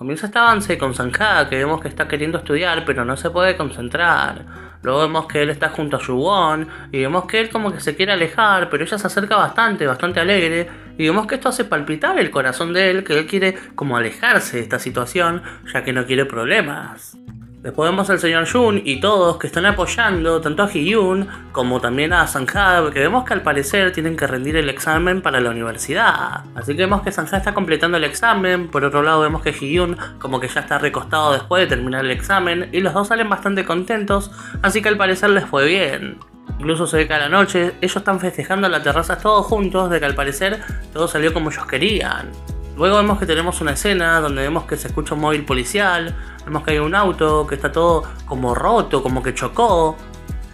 Comienza este avance con Sanja, que vemos que está queriendo estudiar, pero no se puede concentrar. Luego vemos que él está junto a Yuwon y vemos que él como que se quiere alejar, pero ella se acerca bastante, bastante alegre. Y vemos que esto hace palpitar el corazón de él, que él quiere como alejarse de esta situación, ya que no quiere problemas. Después vemos al señor Jun y todos que están apoyando tanto a Hyun como también a Sanja, que vemos que al parecer tienen que rendir el examen para la universidad. Así que vemos que Sanja está completando el examen, por otro lado vemos que Hyun como que ya está recostado después de terminar el examen y los dos salen bastante contentos, así que al parecer les fue bien. Incluso se ve que a la noche ellos están festejando en la terraza todos juntos de que al parecer todo salió como ellos querían. Luego vemos que tenemos una escena donde vemos que se escucha un móvil policial, vemos que hay un auto que está todo como roto, como que chocó.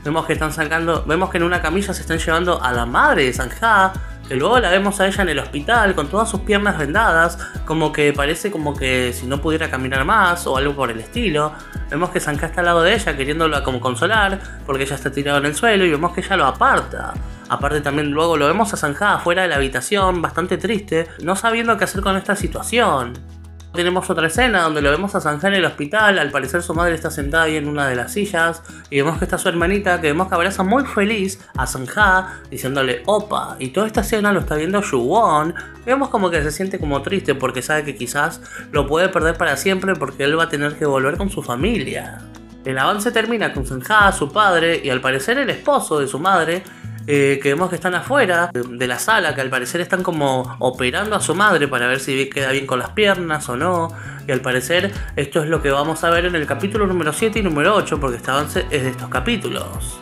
Vemos que están sacando, vemos que en una camilla se están llevando a la madre de Sanja, que luego la vemos a ella en el hospital con todas sus piernas vendadas, como que parece como que si no pudiera caminar más o algo por el estilo. Vemos que Sanja está al lado de ella queriéndola como consolar, porque ella está tirada en el suelo y vemos que ella lo aparta. Aparte también luego lo vemos a Sanja afuera de la habitación, bastante triste, no sabiendo qué hacer con esta situación. Tenemos otra escena donde lo vemos a Sanja en el hospital, al parecer su madre está sentada ahí en una de las sillas y vemos que está su hermanita que vemos que abraza muy feliz a Sanja diciéndole opa y toda esta escena lo está viendo Yuwon vemos como que se siente como triste porque sabe que quizás lo puede perder para siempre porque él va a tener que volver con su familia. El avance termina con Sanja, su padre y al parecer el esposo de su madre eh, que vemos que están afuera de la sala, que al parecer están como operando a su madre para ver si queda bien con las piernas o no. Y al parecer esto es lo que vamos a ver en el capítulo número 7 y número 8, porque avance es de estos capítulos.